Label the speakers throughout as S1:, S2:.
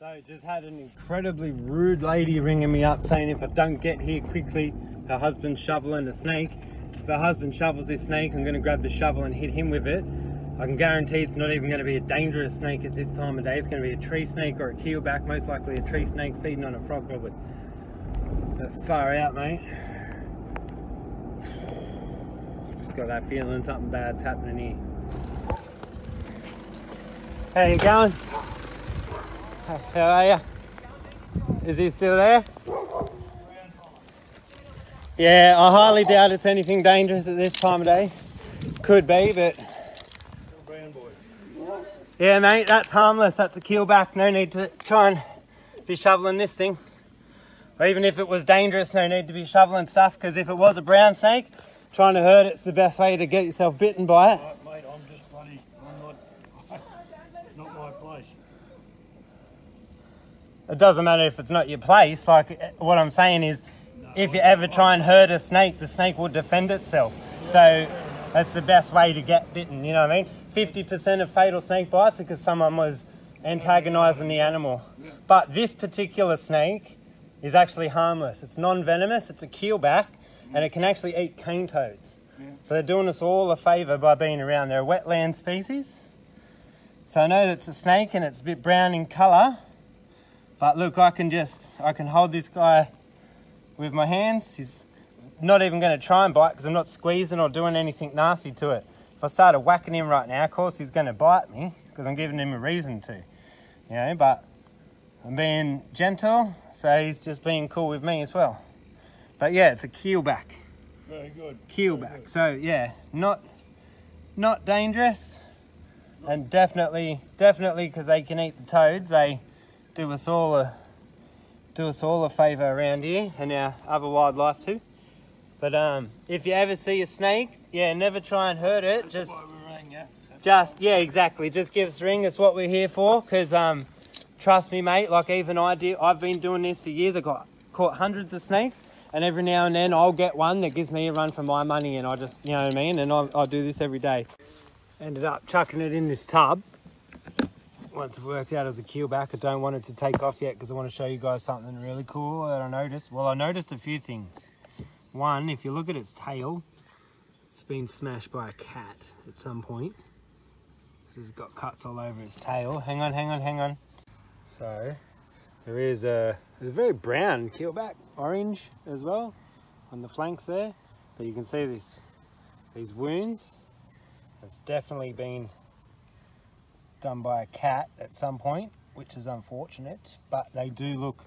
S1: So just had an incredibly rude lady ringing me up saying if I don't get here quickly, her husband's shoveling a snake. If her husband shovels this snake, I'm gonna grab the shovel and hit him with it. I can guarantee it's not even gonna be a dangerous snake at this time of day. It's gonna be a tree snake or a keelback, most likely a tree snake feeding on a frog. But far out, mate. Just got that feeling something bad's happening here. How you going? How are you? Is he still there? Yeah, I highly doubt it's anything dangerous at this time of day. Could be, but yeah, mate, that's harmless. That's a keelback. No need to try and be shoveling this thing. Or even if it was dangerous, no need to be shoveling stuff. Because if it was a brown snake, trying to hurt it's the best way to get yourself bitten by it.
S2: Right, mate, I'm just bloody, I'm not, not my place.
S1: It doesn't matter if it's not your place. Like eh, what I'm saying is, if you ever try and hurt a snake, the snake will defend itself. So that's the best way to get bitten. You know what I mean? 50% of fatal snake bites are because someone was antagonizing the animal. But this particular snake is actually harmless. It's non-venomous. It's a keelback, and it can actually eat cane toads. So they're doing us all a favour by being around. They're a wetland species. So I know it's a snake and it's a bit brown in colour. But look, I can just, I can hold this guy with my hands. He's not even going to try and bite because I'm not squeezing or doing anything nasty to it. If I started whacking him right now, of course he's going to bite me because I'm giving him a reason to. You know, but I'm being gentle, so he's just being cool with me as well. But yeah, it's a keelback.
S2: Very good.
S1: Keelback. So yeah, not not dangerous, and definitely definitely because they can eat the toads. They do us all a do us all a favour around here and our other wildlife too. But um, if you ever see a snake, yeah, never try and hurt it. Just
S2: we rang you.
S1: just yeah, exactly. Just give us a ring. That's what we're here for. Cause um, trust me, mate. Like even I do. I've been doing this for years. I got caught hundreds of snakes, and every now and then I'll get one that gives me a run for my money, and I just you know what I mean. And I I do this every day. Ended up chucking it in this tub. Once it worked out as a keelback, I don't want it to take off yet because I want to show you guys something really cool that I noticed. Well, I noticed a few things. One, if you look at its tail, it's been smashed by a cat at some point. This has got cuts all over its tail. Hang on, hang on, hang on. So there is a there's a very brown keelback, orange as well on the flanks there. But you can see this these wounds. It's definitely been done by a cat at some point, which is unfortunate. But they do look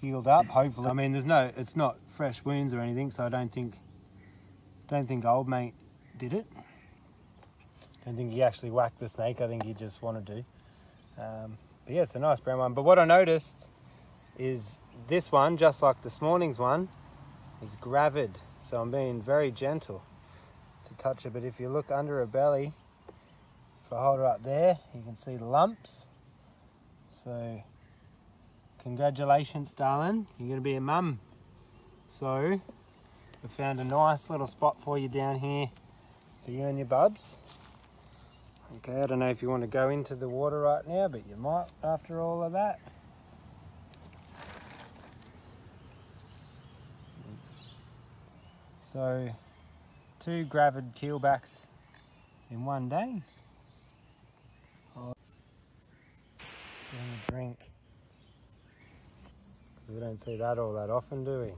S1: healed up. Hopefully, I mean, there's no, it's not fresh wounds or anything, so I don't think, don't think old mate did it. don't think he actually whacked the snake. I think he just wanted to. Um, but yeah, it's a nice brown one. But what I noticed is this one, just like this morning's one, is gravid. So I'm being very gentle to touch it. But if you look under her belly, I hold her up there, you can see the lumps. So congratulations, darling. You're going to be a mum. So I found a nice little spot for you down here for you and your bubs. Okay, I don't know if you want to go into the water right now, but you might after all of that. So, two gravid keelbacks in one day. Oh, getting a drink. 'Cause we don't see that all that often, do we?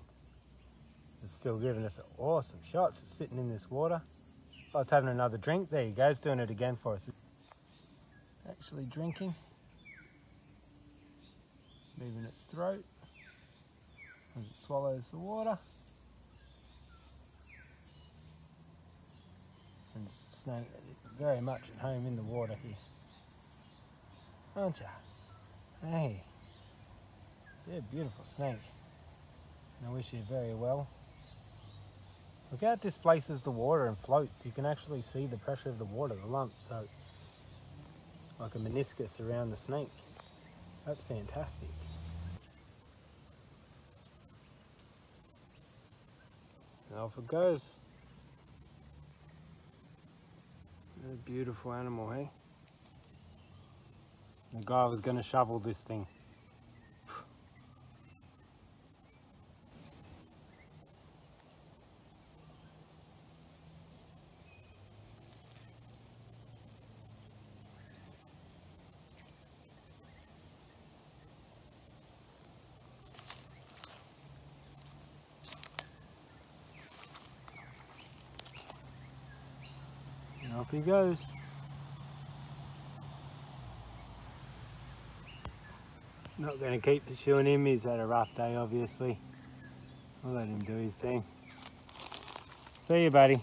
S1: It's still giving us awesome shots. It's sitting in this water. Oh, it's having another drink. There you go. It's doing it again for us. Actually drinking. Moving its throat as it swallows the water. And it's very much at home in the water here. Aren't ya? Hey. You're a beautiful snake. And I wish you very well. Look how it displaces the water and floats. You can actually see the pressure of the water, the lumps. So like a meniscus around the snake. That's fantastic. And off it goes. What a beautiful animal, hey? The guy was going to shovel this thing. Off he goes. Not going to keep pursuing him. He's had a rough day, obviously. We'll let him do his thing. See you, buddy.